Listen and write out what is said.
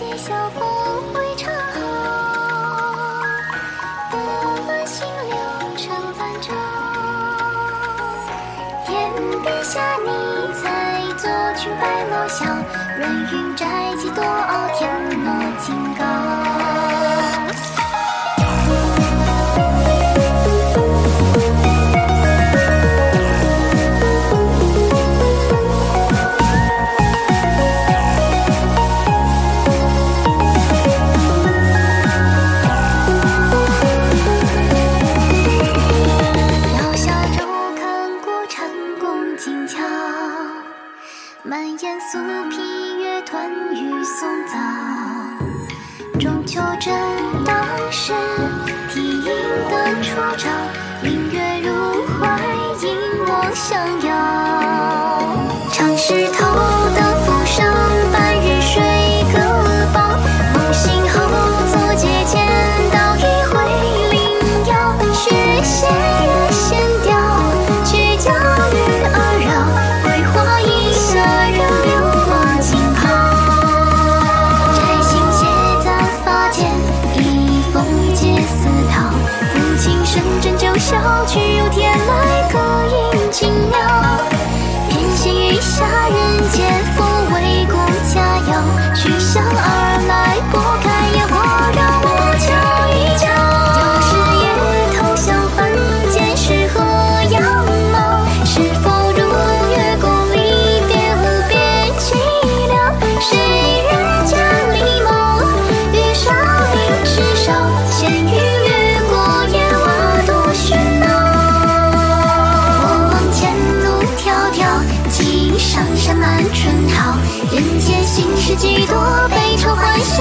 借小风，挥长篙，拨乱星流，成断舟。天边霞霓彩作裙，白落晓，软云摘几朵，傲天落金高。满眼素皮，乐团雨松早，中秋正当时，提影灯初照，明月入怀，引我逍遥。人间上山满春桃，人间心事几多，悲愁欢笑。